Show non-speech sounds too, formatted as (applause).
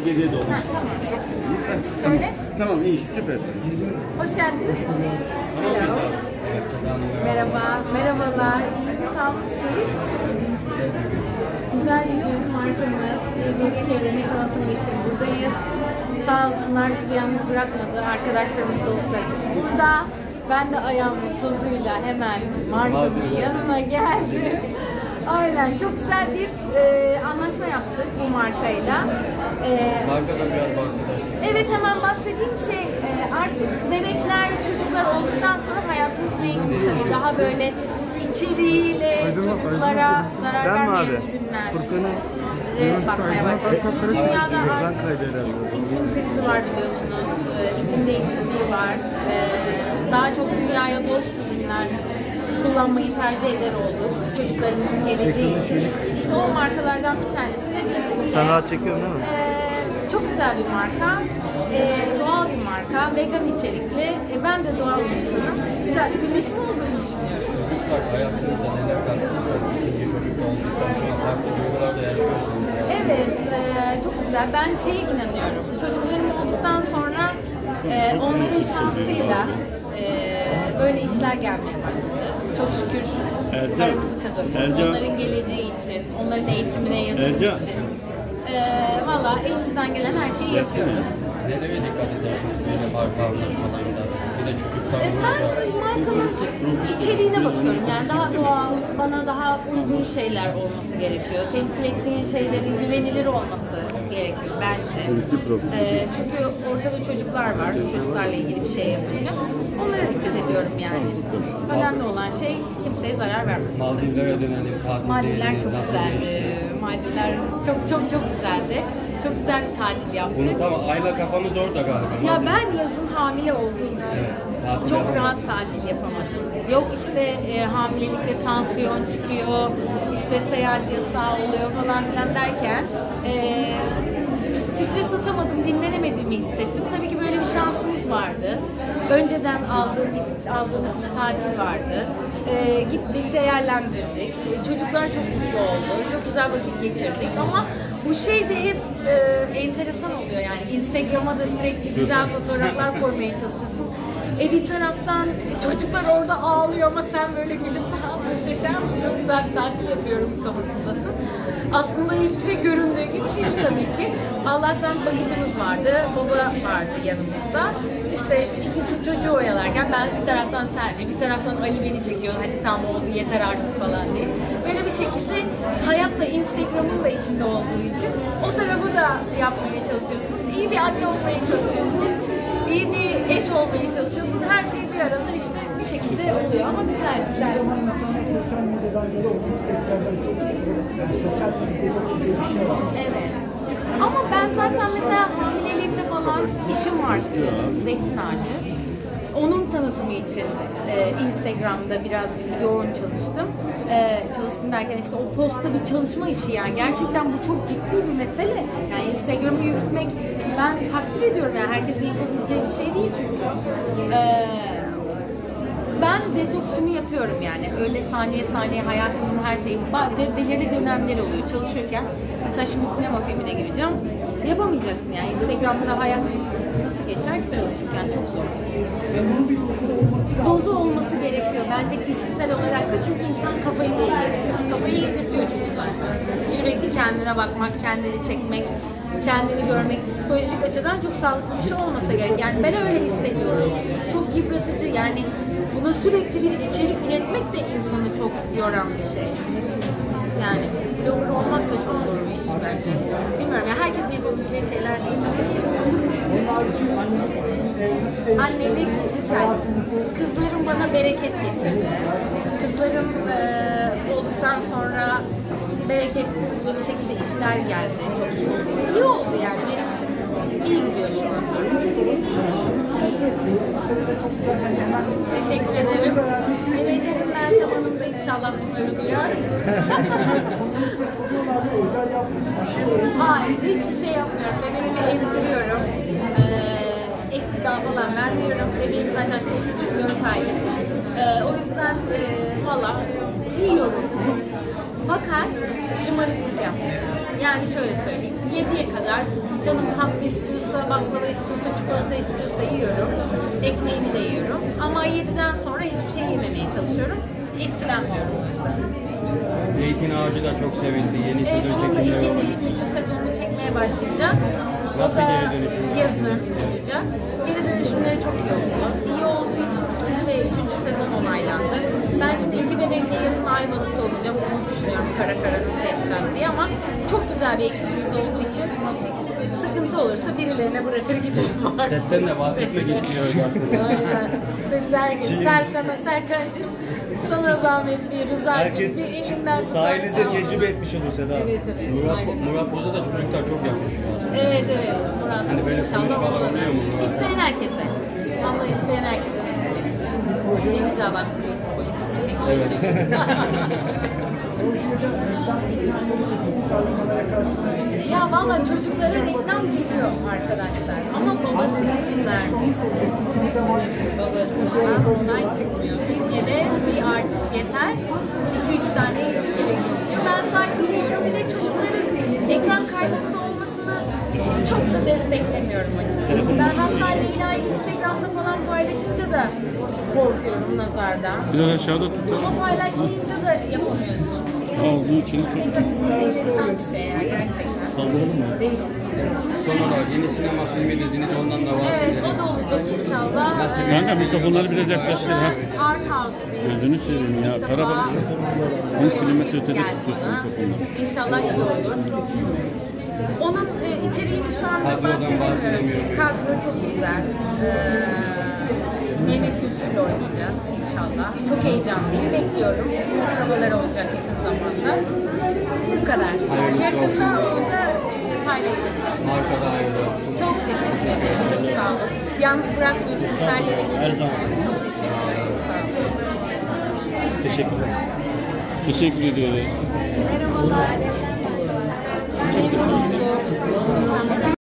Biraz geriye doğru. Ha, tamam. Öyle. Tamam iyi süpersiniz. Hoş geldiniz. Hello. Merhaba, merhabalar. İyiyim, sağ olun. Güzel bir gün markamız. Yediğimiz kelimenin tanıtımı için buradayız. Sağ olsunlar bizi yalnız bırakmadı. Arkadaşlarımız, dostlarımız burada. Ben de ayağımın tozuyla hemen markamın yanına geldim. (laughs) Aynen çok güzel bir e, anlaşma yaptık bu markayla. E, Markadan biraz bahsedersiniz. Evet hemen bahsedeyim şey e, artık bebekler çocuklar olduktan sonra hayatımız değişti tabii daha böyle içeriğiyle çocuklara zarar Ben mi vermeyen abi? ürünler Furkan'ın e, bakmaya başladık. Bütün dünyada artık iklim krizi var biliyorsunuz, e, iklim değişikliği var. E, daha çok dünyaya dost ürünler kullanmayı tercih eder olduk. Çocuklarımızın geleceği için. İşte o markalardan bir tanesi de Milk. Sen rahat çekiyorsun değil mi? Ee, çok güzel bir marka. Ee, doğal bir marka. Vegan içerikli. Ee, ben de doğal bir insanım. Güzel bir birleşim olduğunu düşünüyorum. Çocuklar hayatınızda neler kattınız? İkinci çocuk olduktan sonra farklı duygularda yaşıyorsunuz. Evet, e, çok güzel. Ben şeye inanıyorum. Çocuklarım olduktan sonra e, onların şansıyla e, böyle işler gelmeye başladı. Çok şükür Ercan, paramızı kazanıyoruz. Ercan. Onların geleceği için, onların eğitimine yatırım Ercan. için. E, Valla elimizden gelen her şeyi yapıyoruz. Nelere dikkat edersiniz böyle marka anlaşmalarında? Bir de çocuklar E, Ben markanın içeriğine bakıyorum. Yani daha doğal, bana daha uygun şeyler olması gerekiyor. Temsil ettiğin şeylerin güvenilir olması gerekiyor bence. E, çünkü ortada çocuklar var. Çocuklarla ilgili bir şey yapınca. Onlara dikkat ediyorum yani. Önemli olan şey kimseye zarar vermemek. Maldivlere dönelim tatil Maldivler çok nasıl güzeldi. geçti? Maldivler çok çok çok güzeldi. Çok güzel bir tatil yaptık. Bunu tamam ayla kafanız orada galiba. Ya ben yazın hamile olduğum için tatil çok yapamadın. rahat tatil yapamadım. Yok işte e, hamilelikte tansiyon çıkıyor, işte seyahat yasağı oluyor falan filan derken e, stres atamadım, dinlenemediğimi hissettim. Tabii ki böyle bir şansımız vardı. Önceden aldığım, aldığımız bir tatil vardı. E, gittik, değerlendirdik. E, çocuklar çok mutlu oldu. Çok güzel vakit geçirdik ama bu şey de hep e, enteresan oluyor yani Instagram'a da sürekli güzel fotoğraflar koymaya çalışıyorsun. E bir taraftan çocuklar orada ağlıyor ama sen böyle gülüp "Ha, muhteşem çok güzel bir tatil yapıyorum kafasındasın. Aslında hiçbir şey değil tabii ki. Allah'tan bakıcımız vardı, baba vardı yanımızda. İşte ikisi çocuğu oyalarken ben bir taraftan selfie, bir taraftan Ali beni çekiyor. Hadi tamam oldu yeter artık falan diye. Böyle bir şekilde hayatla Instagram'ın da içinde olduğu için o tarafı da yapmaya çalışıyorsun. İyi bir anne olmaya çalışıyorsun. İyi bir eş olmaya çalışıyorsun. Her şey bir arada işte bir şekilde oluyor ama güzel güzel. sosyal medyadan ya da o isteklerden çok yani sosyal medyada bir şey var. Evet. Ama ben zaten mesela hamileliğimde falan işim vardı biliyorsunuz zeytin ağacı. Onun tanıtımı için e, Instagram'da biraz yoğun çalıştım. E, çalıştım derken işte o posta bir çalışma işi yani. Gerçekten bu çok ciddi bir mesele. Yani Instagram'ı yürütmek ben takdir ediyorum yani herkesin yapabileceği bir şey değil çünkü. E, ben detoksumu yapıyorum yani. Öyle saniye saniye hayatımın her şeyi, belirli dönemleri oluyor çalışırken. Mesela şimdi sinema filmine gireceğim. Yapamayacaksın yani. Instagram'da hayat nasıl geçer ki çalışırken çok zor. Dozu olması gerekiyor. Bence kişisel olarak da çünkü insan kafayı da yediriyor. Kafayı yedirtiyor çünkü zaten. Sürekli kendine bakmak, kendini çekmek, kendini görmek psikolojik açıdan çok sağlıklı bir şey olmasa gerek. Yani ben öyle hissediyorum. Çok yıpratıcı yani buna sürekli bir içerik üretmek de insanı çok yoran bir şey. Yani blogger olmak da çok zor bir iş bence. Bilmiyorum ya herkesin yapabileceği şeyler değil. Annelik güzel. Kızlarım bana bereket getirdi. Kızlarım eee olduktan sonra bereketli bir şekilde işler geldi. Çok şükür. İyi oldu yani benim için. İyi gidiyor şu an. Teşekkür ederim. Menajerim Meltem Hanım da inşallah bunları duyar. Hayır, hiçbir şey yapmıyorum. Bebeğimi emziriyorum. Ee, ek gıda falan vermiyorum. Bebeğim zaten küçük 4 aylık. Ee, o yüzden e, valla yiyorum. Fakat şımarıklık yapmıyorum. Yani şöyle söyleyeyim. 7'ye kadar Canım tatlı istiyorsa, baklava istiyorsa, çikolata istiyorsa yiyorum. Ekmeğimi de yiyorum. Ama 7'den sonra hiçbir şey yememeye çalışıyorum. Etkilenmiyorum o yüzden. Zeytin ağacı da çok sevildi. Yeni Evet, sezon onun da çekimleri ikinci, üçüncü sezonunu çekmeye başlayacağız. Nasıl o da geri dönüşüm? yazın olacak. Geri dönüşümleri çok iyi oldu. İyi olduğu için ikinci ve üçüncü sezon onaylandı. Ben şimdi iki bebekle yazın Ayvalık'ta olacağım. Onu düşünüyorum kara kara nasıl yapacağız diye ama çok güzel bir ekibimiz olduğu için sıkıntı olursa birilerine bırakır giderim. (laughs) Setten de bahsetmek istiyoruz aslında. Aynen. Senin herkes Serkan'a, Serkan'cığım sana zahmet bir Rıza'cığım bir elinden tutar. sayenizde sağ ol. tecrübe etmiş olur Seda. Evet evet. Murat, aynen. Murat Boz'a da çocuklar çok aslında. Evet evet Murat. Hani böyle inşallah konuşmalar olur. oluyor mu Murat? İsteyen herkese. Ama isteyen herkese nasip etsin. Ne güzel bak politik, politik bir şekilde Evet. çekiyor. (laughs) Ya valla çocuklara reklam gidiyor arkadaşlar. Ama babası izin vermiyor. Babasından onay çıkmıyor. Bir eve bir artist yeter. 2-3 tane ilişki gerekiyor diyor. Ben saygı duyuyorum. Bir de çocukların ekran karşısında olmasını çok da desteklemiyorum açıkçası. Ben hatta Leyla'yı Instagram'da falan paylaşınca da korkuyorum nazardan. Biraz aşağıda tut. Ama paylaşmayınca da yapamıyorsun. Ağzını içini sok. Instagram'da delirten bir şey ya gerçekten. Saldıralım mı? Değişik bir durum. Son olarak yeni sinema filmi dediniz ondan da Evet, bahsedelim. o da olacak inşallah. Nasıl Ee, Kanka mikrofonları biraz yaklaştır, ha. Art House. bir- Gözünü seveyim ya, böyle bir kilometre film ötede tutuyorsun bana. mikrofonları. İnşallah iyi olur. Onun e, içeriğini şu anda Kadrodan bahsedemiyorum. bahsedemiyorum. Kadro çok güzel. Ee, Mehmet Gülsür'le oynayacağız inşallah. Çok heyecanlıyım, bekliyorum. Provalar olacak yakın zamanda. Bu kadar. Hayırlısı Yakında onu da e, paylaşırız. Harika hayırlı. Çok teşekkür ederim. Çok sağ olun. Yalnız bırakmıyorsunuz. Her yere gelirsiniz. Çok teşekkür ederim. Sağ olun. Teşekkürler. Teşekkür ediyoruz. Merhabalar. Çok